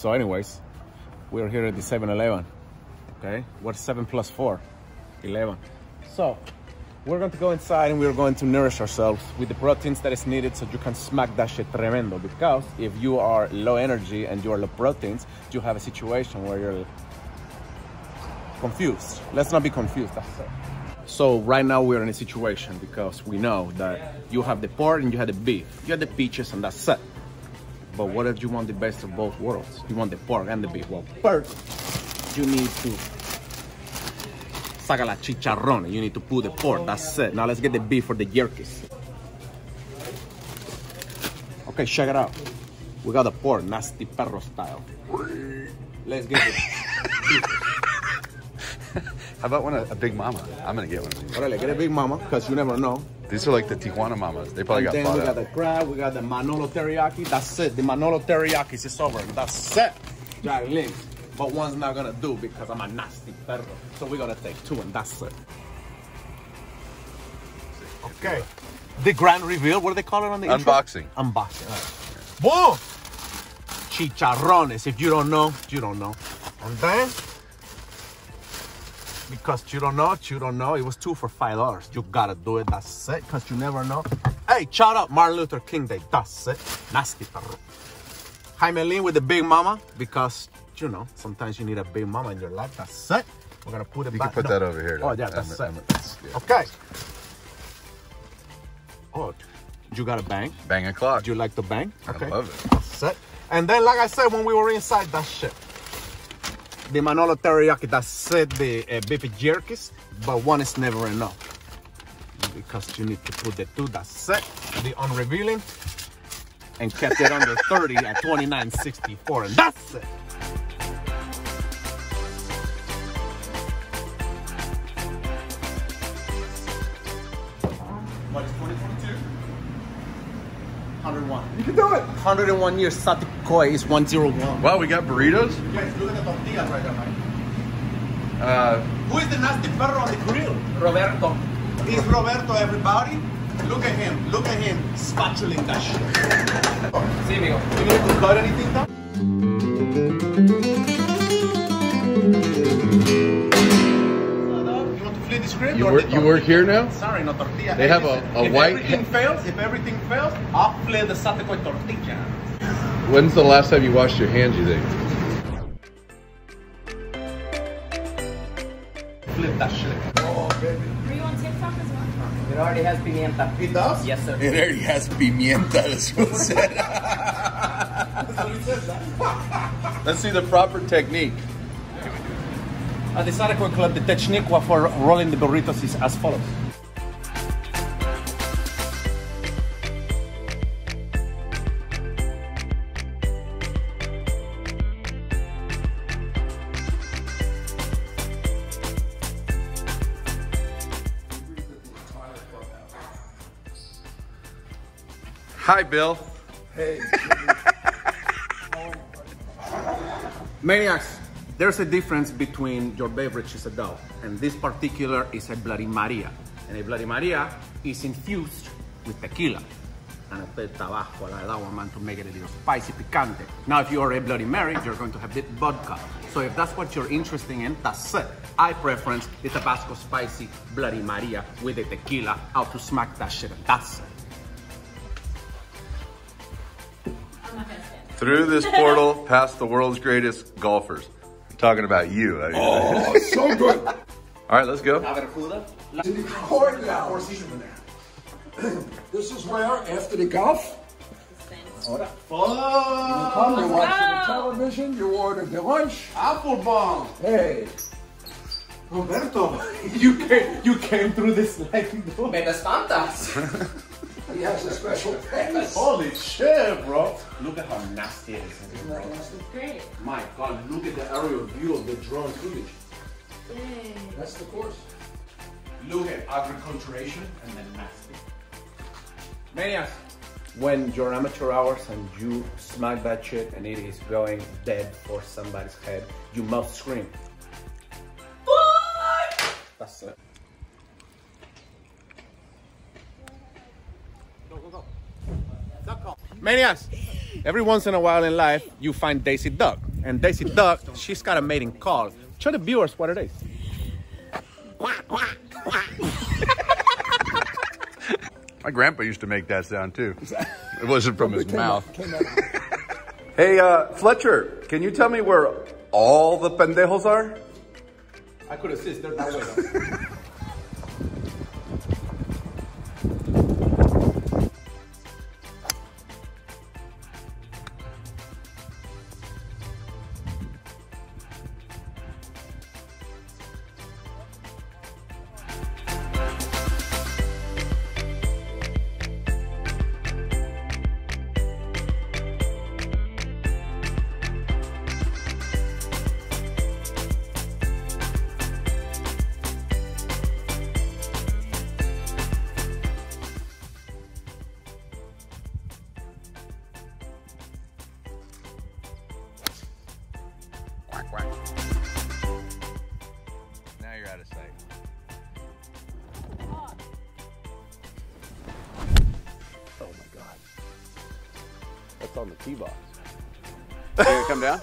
So anyways, we're here at the 7-Eleven. Okay, what's 7 plus 4? 11. So we're going to go inside and we're going to nourish ourselves with the proteins that is needed so you can smack that shit tremendo. Because if you are low energy and you are low proteins, you have a situation where you're confused. Let's not be confused. So right now we're in a situation because we know that you have the pork and you have the beef. You have the peaches and that's it. But what if you want the best of both worlds? You want the pork and the beef. Well, first you need to saca la chicharrón. You need to put the pork. That's it. Now let's get the beef for the jerkies. Okay, check it out. We got the pork, nasty perro style. Let's get it. How about one a, a Big Mama? I'm gonna get one. of these. Órale, get a big mama, because you never know. These are like the Tijuana Mamas. They probably and got then we got the crab, we got the Manolo teriyaki. That's it. The Manolo teriyaki is over. That's it. Jack Link. But one's not gonna do because I'm a nasty perro. So we're gonna take two and that's it. Okay. The grand reveal, what do they call it on the intro? Unboxing. Unboxing. Boom! Chicharrones. If you don't know, you don't know. And then, because you don't know, you don't know, it was two for five dollars. You gotta do it. That's it. Because you never know. Hey, shout out Martin Luther King Day. That's it. Nasty perro. Jaime Lin with the big mama because you know sometimes you need a big mama in your life. That's it. We're gonna put it You back. can put No. that over here. Oh yeah, that's I'm- it. I'm- yeah. Okay. Oh, you got a bang? Bang a clock. Do you like the bang? I love it. That's it. And then, like I said, when we were inside that shit, the Manolo teriyaki, that's it, the uh, beef jerkies, but one is never enough. Because you need to put the two, that set The unrevealing, and kept it under 30 at 29.64, and that's it. Can do it. 101 years Saticoy is 101. Wow, we got burritos. Guys, look at the tortillas right there, man. Uh, Who is the nasty perro on the grill? Roberto. Is Roberto, everybody. Look at him. Look at him spatuling that shit. Sí, amigo. You need to cut anything down? Script? you or work. You work here now. Sorry, no tortilla. They have a- a if white- everything fails, if everything fails, I'll flip the Saticoy tortilla. When's the last time you washed your hands? You think? Flip that shit. Are you on TikTok as well? It already has pimienta. It does? Yes, sir. It already has pimienta, that's what it said. Let's see the proper technique. At the Saticoy Club, the technique for rolling the burritos is as follows. Hi, Bill. Hey. Maniacs, there's a difference between your beverage is a dove, and this particular is a Bloody Maria. And a Bloody Maria is infused with tequila. And a bit tabasco, la verdad, man, to make it a little spicy, picante. Now, if you are a Bloody Mary, you're going to have the vodka. So if that's what you're interested in, that's it. I preference the Tabasco spicy Bloody Maria with the tequila out to smack that shit, that's it. Through this portal, past the world's greatest golfers. I'm talking about you. I- Oh, so good. All right, let's go. This is where, after the golf, Oh, come, you watch the television, you order the lunch. apple bomb! Hey, Roberto, you came, you came through this like door. Me espantas. he has a special pass. Holy shit, bro. Look at how nasty it is. in here, bro. Great. My god, look at the aerial view of the drone footage. Yay. That's the course. Look at agriculturation and then nasty. Maniacs. When you're amateur hours and you smack that shit and it is going dead for somebody's head, you must scream. That's it. Go, go, go. Duck call. Maniacs. Every once in a while in life, you find Daisy Duck. And Daisy Duck, she's got a mating call. Show the viewers what it is. My grandpa used to make that sound too. It wasn't from his mouth. out- came out. Hey, uh, Fletcher, can you tell me where all the pendejos are? I could assist, they're that way though. come down?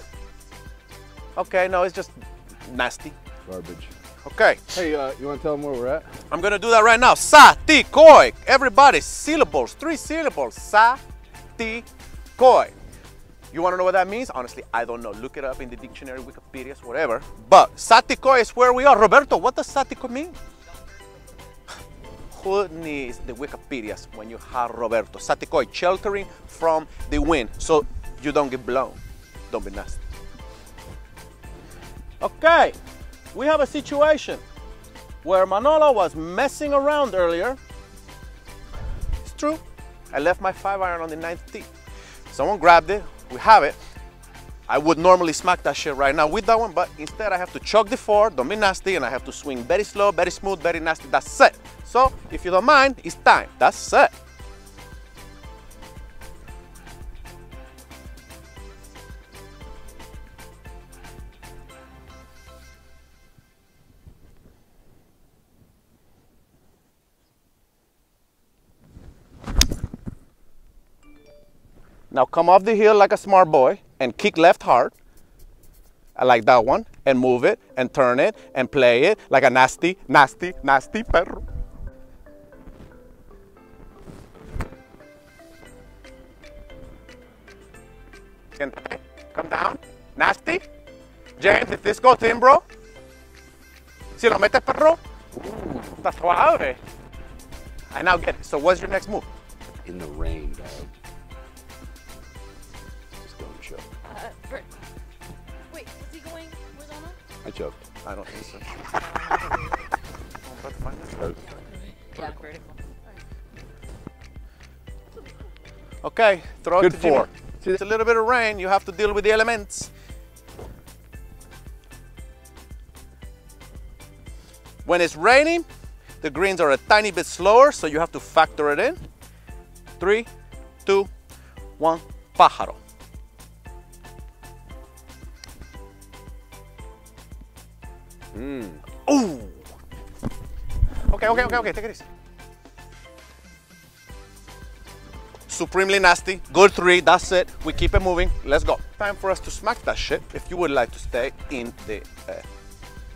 Okay, no, it's just nasty. Garbage. Okay, Hey, uh, you wanna tell them where we're at? I'm gonna do that right now. Sa, ti, koi. Everybody, syllables, three syllables. Sa, ti, koi. You wanna know what that means? Honestly, I don't know. Look it up in the dictionary, Wikipedia, whatever. But Saticoy is where we are. Roberto, what does Saticoy mean? Who needs the Wikipedias when you have Roberto? Saticoy, sheltering from the wind so you don't get blown. Don't be nasty. Okay, we have a situation where Manolo was messing around earlier. It's true. I left my five iron on the ninth tee. Someone grabbed it. We have it. I would normally smack that shit right now with that one, but instead I have to chuck the four, don't be nasty, and I have to swing very slow, very smooth, very nasty. That's it. So if you don't mind, it's time. That's it. Now come off the hill like a smart boy and kick left hard. I like that one. And move it and turn it and play it like a nasty, nasty, nasty perro. Siéntate. Come down. Nasty. James, if this goes in, bro. Si lo metes, perro. Está suave. I now get it. So what's your next move? In the rain, dog. Uh, Bert. Wait, is he going horizontal? I choked. I don't think so. Yeah, vertical. Okay, throw Good it to Jimmy. four. It's a little bit of rain. You have to deal with the elements. When it's raining, the greens are a tiny bit slower, so you have to factor it in. Three, two, one, pájaro. Ooh. Okay, okay, okay, okay. Take it easy. Supremely nasty. Good three. That's it. We keep it moving. Let's go. Time for us to smack that shit. If you would like to stay in the uh,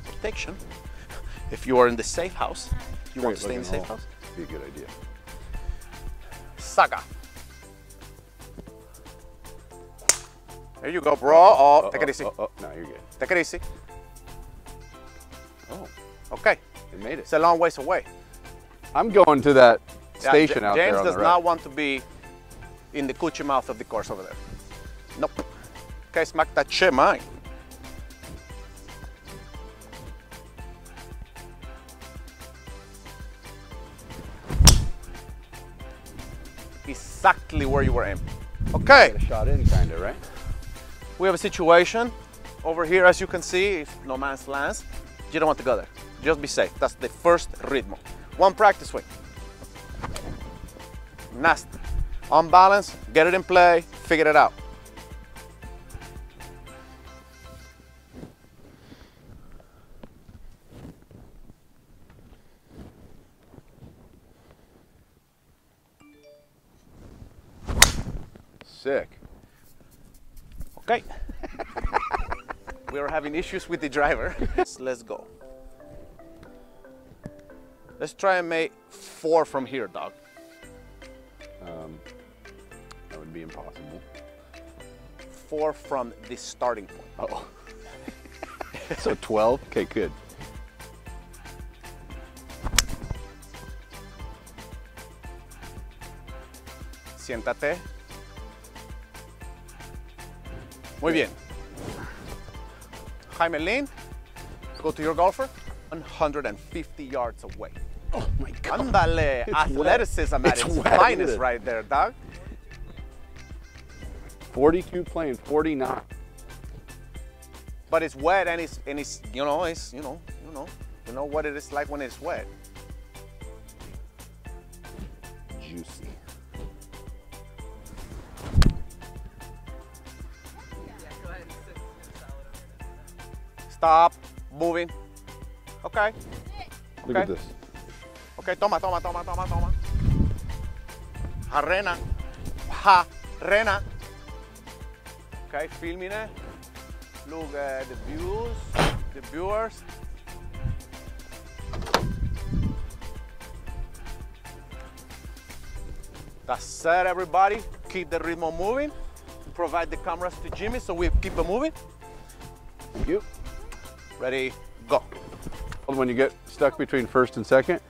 protection, if you are in the safe house, you want to stay in the safe house. Be a good idea. Saga. There you go, bro. Oh, take it easy. Oh, oh, no, you're good. Take it easy. Oh, Okay. it made it. It's a long ways away. I'm going to that station Ja- out James there on does the not want to be in the coochie mouth of the course over there. Nope. Okay, smack that shit, mine. Exactly where you were aiming. Okay, shot in, kinda, right? we have a situation over here, as you can see, no man's land. You don't want to go there. Just be safe. That's the first ritmo. One practice swing. Nasty. Unbalanced, get it in play, figure it out. Sick. Okay. We are having issues with the driver. Let's go. Let's try and make four from here, dog. Um, that would be impossible. Four from the starting point. Oh. so 12? Okay, good. Siéntate. Muy bien. Jaime Lin, go to your golfer 150 yards away. Oh my God. Ándale, It's wet. athleticism at It's its, wet, finest it. right there, dog. 42 playing 49. But it's wet and it's and it's you know it's you know you know you know what it is like when it's wet. Juicy. Stop moving. Okay. Look Okay. at this. Okay, toma, toma, toma, toma, toma. Arena. Ha, rena. Okay, filming it. Look at the views, the viewers. That's it, everybody. Keep the rhythm moving. Provide the cameras to Jimmy so we keep it moving. Thank you. Ready, go. When you get stuck between first and second,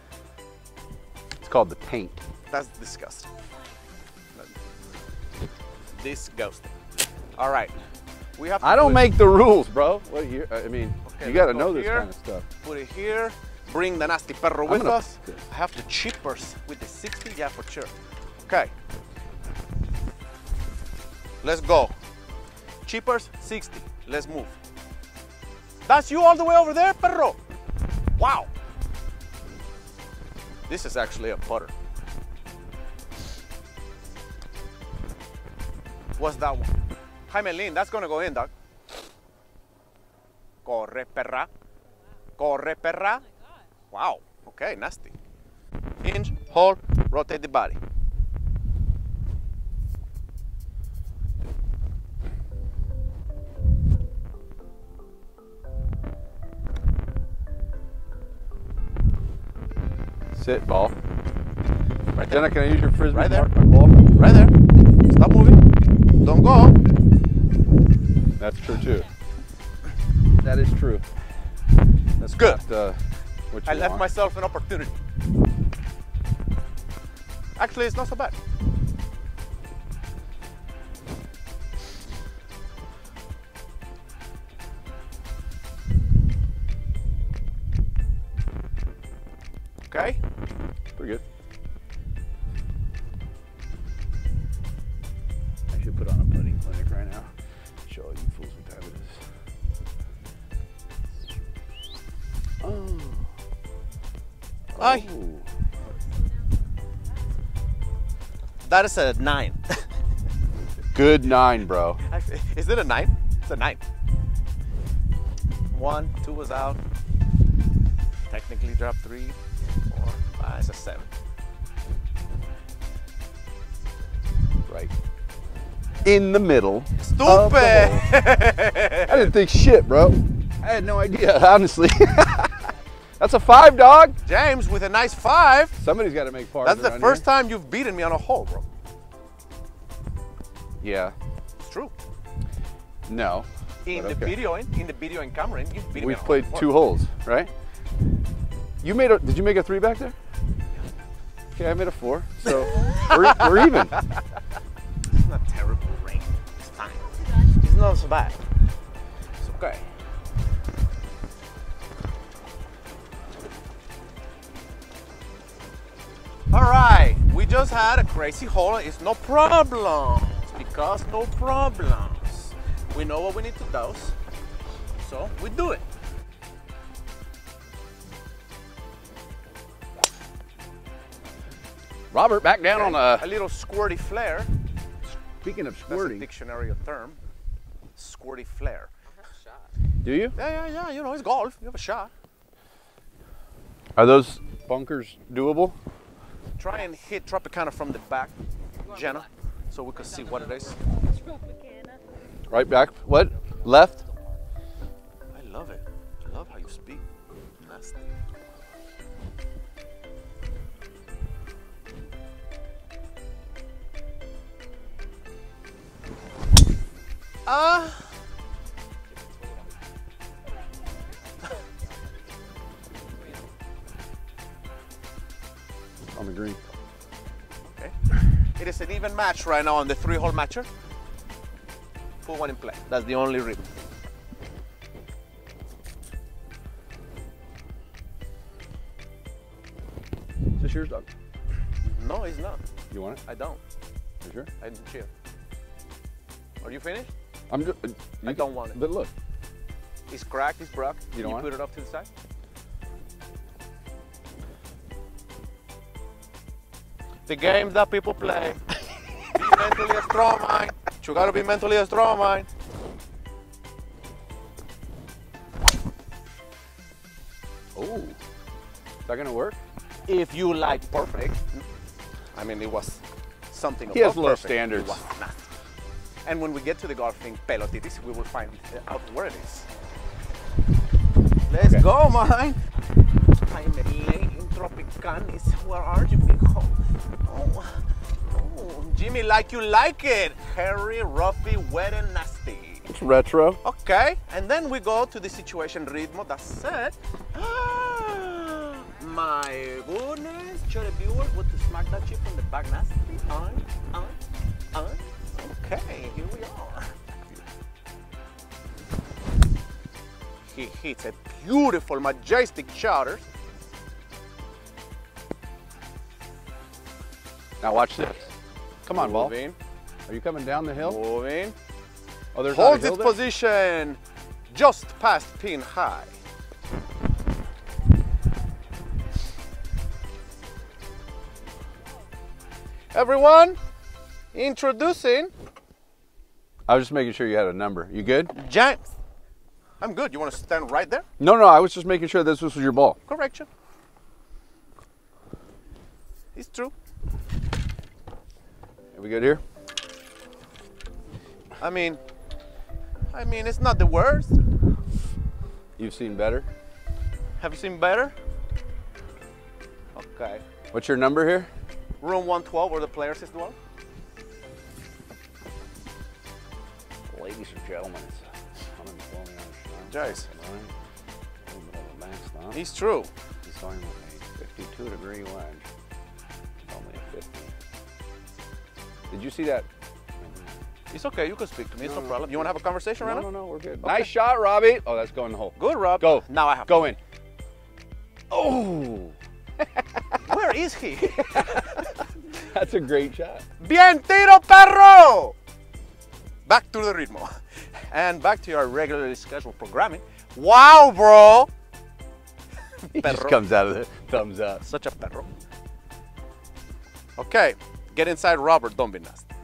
it's called the taint. That's disgusting. Disgusting. All right. We have I don't put- make the rules, bro. What you? I mean, Okay, you got to know this here. kind of stuff. Put it here. Bring the nasty perro with us. I have the cheapers with the 60, yeah, for sure. Okay. Let's go. Cheapers, 60. Let's move. That's you all the way over there, perro. Wow. This is actually a putter. What's that one? Jaime Lin, that's gonna go in, dog. Corre, perra. Corre, perra. Oh wow. Okay, nasty. Hinge, hold, rotate the body. Sit, ball. Right there. Jenna, can I use your frisbee? Right there. Right there. Stop moving. Don't go. That's true too. That is true. That's Good. Not, uh, what you I left want. myself an opportunity. Actually, it's not so bad. That is a nine. Good nine, bro. is it a nine? It's a nine. One, two was out. Technically drop three, four, five. It's a seven. Right. In the middle. the Stupid! hole. I didn't think shit, bro. I had no idea, honestly. That's a five, dog. James with a nice five. Somebody's got to make par. That's the first time you've beaten me on a hole, bro. Yeah. It's true. No. In the okay. video, in, in the video and Cameron, you've beaten me We've on played hole two holes, right? You made a. Did you make a three back there? Okay, I made a four. So we're, we're even. It's not terrible rain. It's fine. It's not so bad. It's okay. All right, we just had a crazy hole. It's no problem because no problems. We know what we need to do, so we do it. Robert, back down on a uh, a. little squirty flare. Speaking of That's a squirting, dictionary term. Squirty flare. do you? Yeah, yeah, yeah. You know, it's golf. You have a shot. Are those bunkers doable? Try and hit Tropicana from the back, Jenna, so we can see what it is. Right back. What? Left? I love it. I love how you speak. Nasty. Ah. On the green. Okay. It is an even match right now on the three-hole matcher. Put one in play. That's the only rhythm. Is this yours, dog? No, it's not. You want it? I don't. You sure? I didn't chill. Are you finished? I'm just. Uh, I don't want it. But look, It's cracked, it's broke. You don't you put it off to the side? The games that people play. be mentally a strong mind. You gotta be mentally a strong mind. oh, is that gonna work? If you like perfect, I mean, it was something He has low perfect. standards. It was not. And when we get to the golfing pelotitis, we will find out where it is. Let's Okay. go, man. In Tropicanis. Where are you, mijo? Oh, oh, Jimmy, like you like it. Hairy, roughy, wet, and nasty. It's retro. Okay, and then we go to the situation ritmo that said, my goodness, Cherry viewers, want to smack that chip from the back nasty? On, on, on. Okay, here we are. He hits a beautiful, majestic charter. Now watch this. Come on, ball. Moving, Are you coming down the hill? moving. Oh, there's Holds its there? position just past pin high. Everyone, introducing I was just making sure you had a number. You good? James. I'm good. You want to stand right there? No, no. I was just making sure this was your ball. Correction. It's true. Are we good here? I mean, I mean, it's not the worst. You've seen better. Have you seen better? Okay. What's your number here? Room 112 where the players is dwell. Ladies and gentlemen, it's coming flowing on Jace. A little bit of a back stomp. It's true. He's with a 52 degree wedge. Only a 50. Did you see that? It's okay. You can speak to me. It's no, No, no. problem. You want to have a conversation right No, now? no, no, we're good. Okay. Nice shot, Robbie. Oh, that's going in the hole. Good, Rob. Go. Now I have. Go in. Oh, Where is he? that's a great shot. Bien tiro, perro! Back to the ritmo. And back to your regularly scheduled programming. Wow, bro! He just comes out of the thumbs up. Such a perro. Okay, get inside Robert, don't be nasty.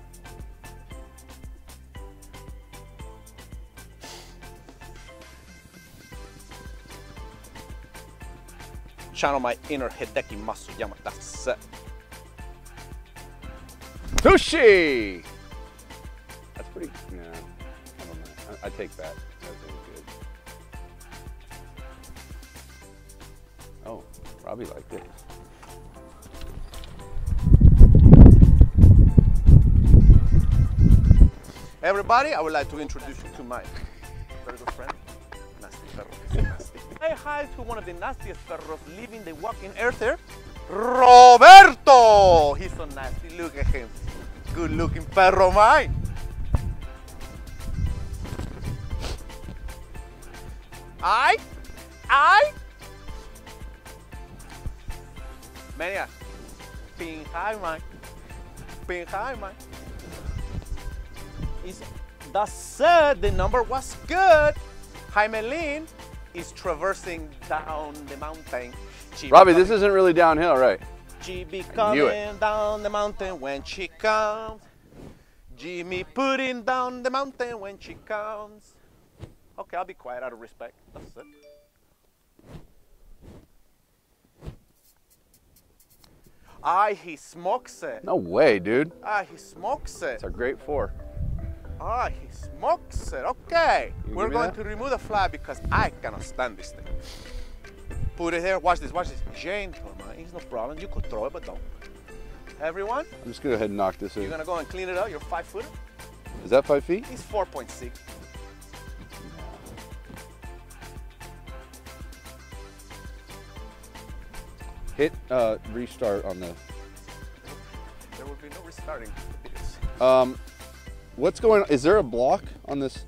Channel my inner Hideki Matsuyama, that's it. Sushi. That's pretty. Yeah, I don't know. I, I take that. That thing's good. Oh, Robbie liked it. Everybody, I would like to introduce you to my very good friend, Nasty Perro. Nasty. Say hi to one of the nastiest perros living the walking earth here, Roberto! He's so nasty, look at him. Good looking perro mine. I, I, Mania, ping high mine, ping high mine is that said the number was good. Jaime Lin is traversing down the mountain. She Robbie, this isn't really downhill, right? She be coming down the mountain when she comes. Jimmy putting down the mountain when she comes. Okay, I'll be quiet out of respect. That's it. Ah, he smokes it. No way, dude. Ah, he smokes it. It's our great four. Ah, he smokes it. Okay. We're going that? to remove the fly because I cannot stand this thing. Put it here. Watch this. Watch this. Man. It's no problem. You could throw it, but don't. Everyone, I'm just gonna go ahead and knock this in. you're gonna go and clean it up. You're five footer. Is that five feet? He's 4.6. Hit uh, restart on the. There will be no restarting. Um, what's going on? Is there a block on this?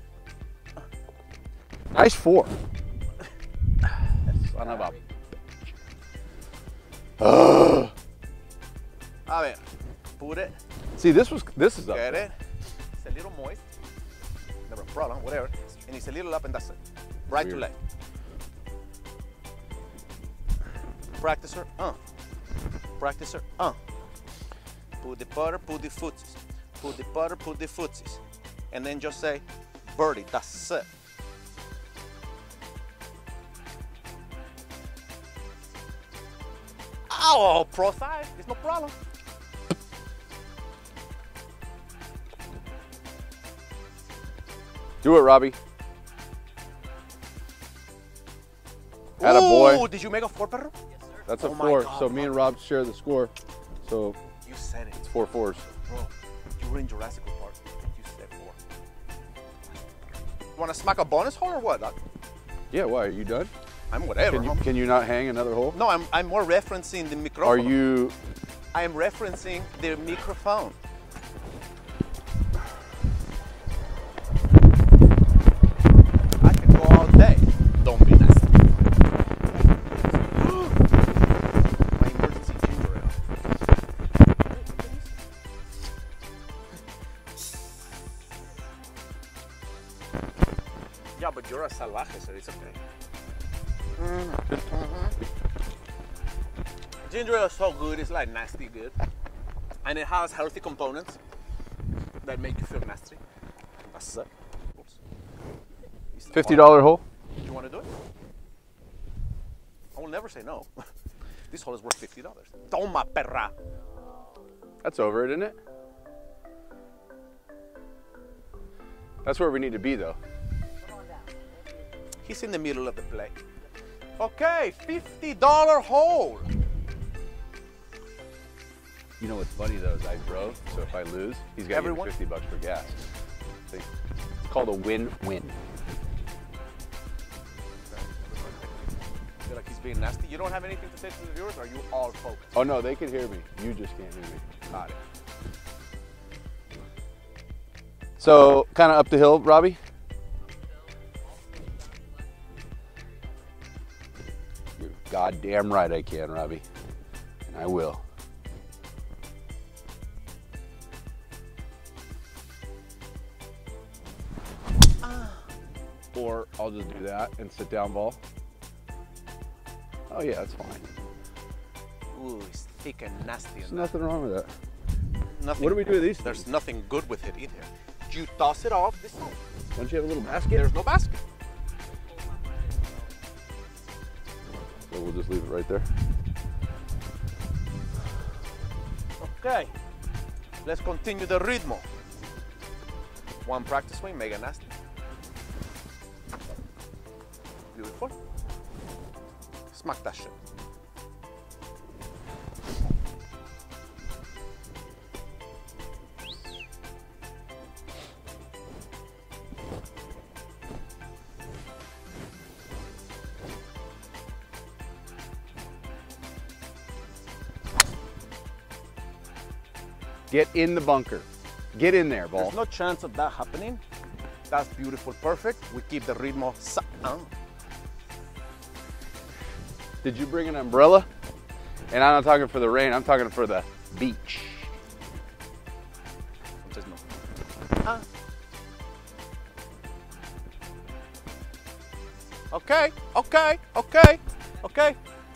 Nice four. Son of a. A ver, put it, See, this was this is up. get it. It's a little moist. Never a problem, whatever. And it's a little up and that's it. Right to Weird. left. Practicer, uh. Practicer, uh. Put the butter, put the footsies. Put the butter, put the footsies. And then just say, birdie, that's it. Oh, pro side, it's no problem. Do it, Robbie. Atta boy. Did you make a four, perro? That's a Oh four. God, so me and Rob share the score. So You said it. it's four fours. You were in Jurassic Park. You said four. Want to smack a bonus hole or what? Yeah. Why? Are you done? I'm whatever. Can you can you not hang another hole? no, I'm, I'm more referencing the microphone. Are you? I am referencing the microphone. But you're a salvaje, so it's okay. Ginger ale is so good, it's like nasty good. And it has healthy components that make you feel nasty. That's it. Oops. It's the Fifty part- hole. You want to do it? I will never say no. this hole is worth fifty dollars. Toma perra. That's over it, isn't it? That's where we need to be, though. He's in the middle of the play. Okay, fifty dollar hole. You know what's funny though is I drove, so if I lose, he's got Everyone- fifty bucks for gas. It's called a win-win. Like he's being nasty. You don't have anything to say to the viewers? Or are you all focused? Oh no, they can hear me. You just can't hear me. Got it. So kind of up the hill, Robbie. You're goddamn right I can, Robbie, and I will. Ah. Or I'll just do that and sit down ball. Oh yeah, that's fine. Ooh, it's thick and nasty. There's nothing wrong with that. nothing. What do we do with these There's things? nothing good with it either. Do you toss it off this side. Don't you have a little basket? There's no basket. Just leave it right there. Okay. Let's continue the ritmo. One practice swing, mega nasty. Beautiful. Smack that shit. Get in the bunker. Get in there, ball. There's no chance of that happening. That's beautiful, perfect. We keep the ritmo. uh. Did you bring an umbrella? And I'm not talking for the rain, I'm talking for the beach. No. Ah. Okay, okay, okay, okay,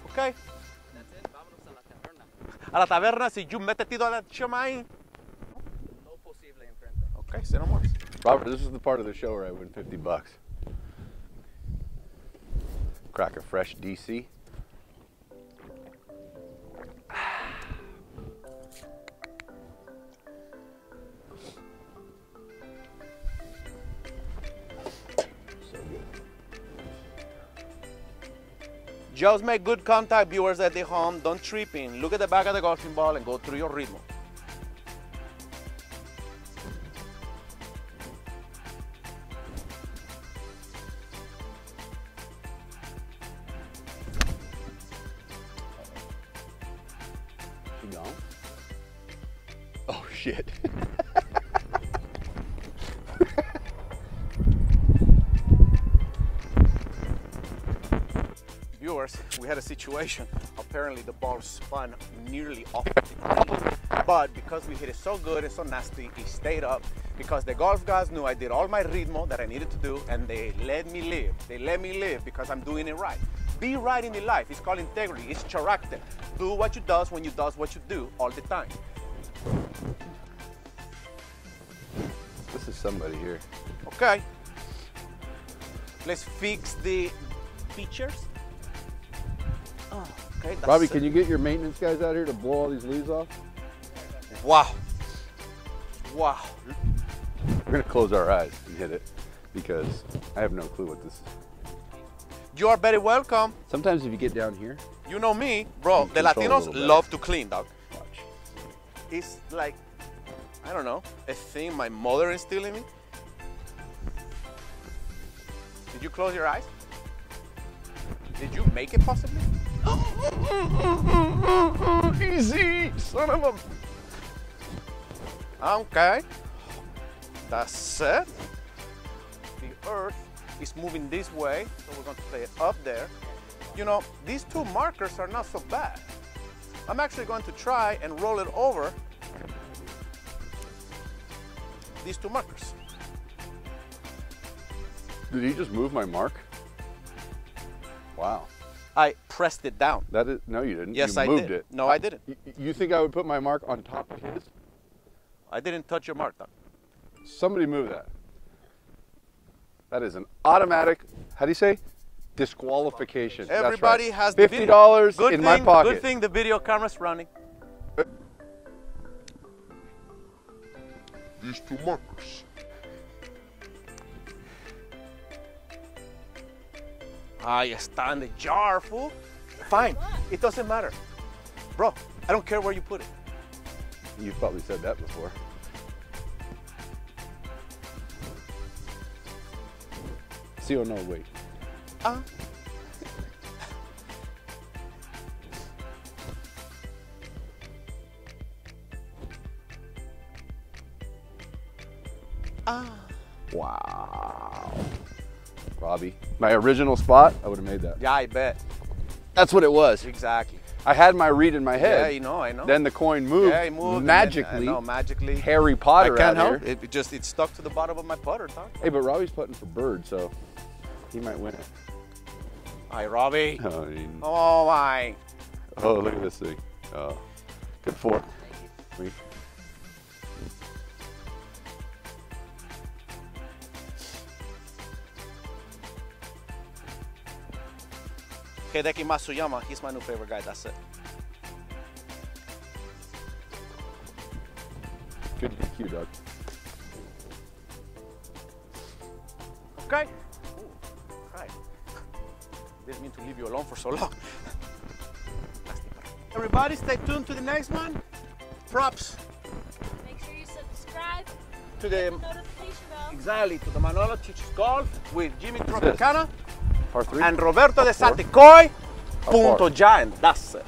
okay. A la taberna, si you métete a la chama ahí. Okay, say no more. Robert, this is the part of the show where I win 50 bucks. Crack a fresh DC. Just make good contact, viewers at the home. Don't trip in. Look at the back of the golfing ball and go through your ritmo. Viewers, we had a situation. Apparently, the ball spun nearly off the tee. But because we hit it so good and so nasty, it stayed up. Because the golf guys knew I did all my ritmo that I needed to do, and they let me live. They let me live because I'm doing it right. Be right in the life. It's called integrity. It's character. Do what you does when you does what you do all the time. this is somebody here. Okay. Let's fix the features. Oh, okay. that's Robbie, it. can you get your maintenance guys out here to blow all these leaves off? Wow. Wow. We're gonna close our eyes and hit it because I have no clue what this is. You are very welcome. Sometimes if you get down here, You know me, bro. The Latinos love to clean, dog. watch. It's like, I don't know, a thing my mother instilled in me. Did you close your eyes? Did you make it possibly? Easy, son of a. Okay. That's it. The earth is moving this way, so we're going to play it up there. You know, these two markers are not so bad. I'm actually going to try and roll it over these two markers. Did he just move my mark? Wow. I pressed it down. That is no, you didn't. Yes, you I moved did. it. No, I didn't. Y- You think I would put my mark on top of his? I didn't touch your mark, dog. Somebody move that. That is an automatic. How do you say? Disqualification. That's right. Everybody has the fifty video. dollars Good in thing, my pocket. Good thing the video camera's running. These two markers. Ahí stand the jar, fool. Fine. It doesn't matter. Bro, I don't care where you put it. You've probably said that before. See or no? Wait. Ah. Wow. Robbie, my original spot, I would have made that. Yeah, I bet. That's what it was. Exactly. I had my read in my head. Yeah, you know, I know. Then the coin moved. yeah, it moved. and then- magically. I know, magically. Harry Potter I can't out help here. it. It just it stuck to the bottom of my putter, dog. Hey, but Robbie's putting for bird, so he might win it. Hi, Robbie. Oh, I mean- Oh my. oh, look at this thing. Oh, good four. Hideki Matsuyama, he's my new favorite guy. That's it. Good DQ, Doug. Okay. Ooh, right. Didn't mean to leave you alone for so long. Everybody, stay tuned to the next one. Props Make sure you subscribe. to the Notification bell. exactly to the Manolo Teaches Golf with Jimmy Tropicana Par three. And Roberto de four. Santicoy. How Punto far? ya, and that's it.